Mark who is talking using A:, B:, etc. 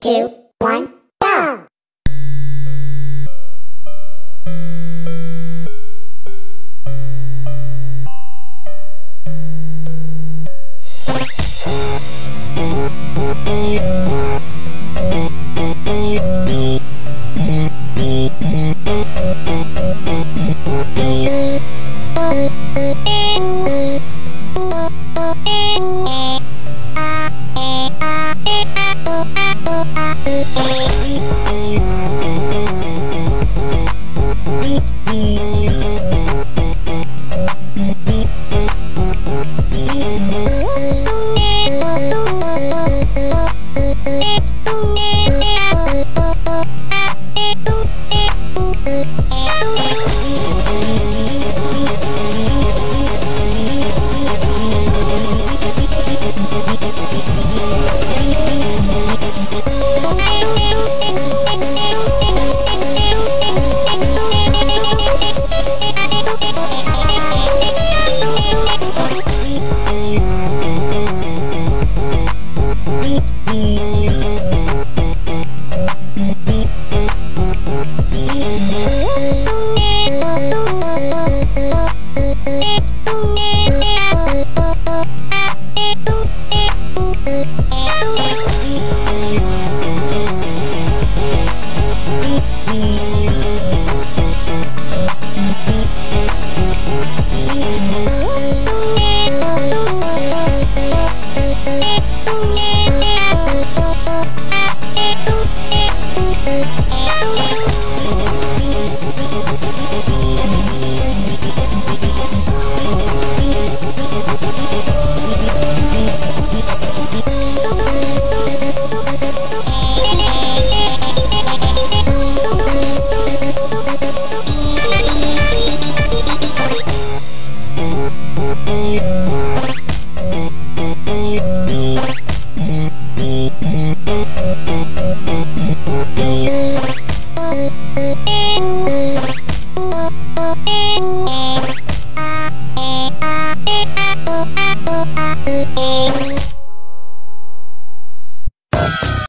A: two, one, go!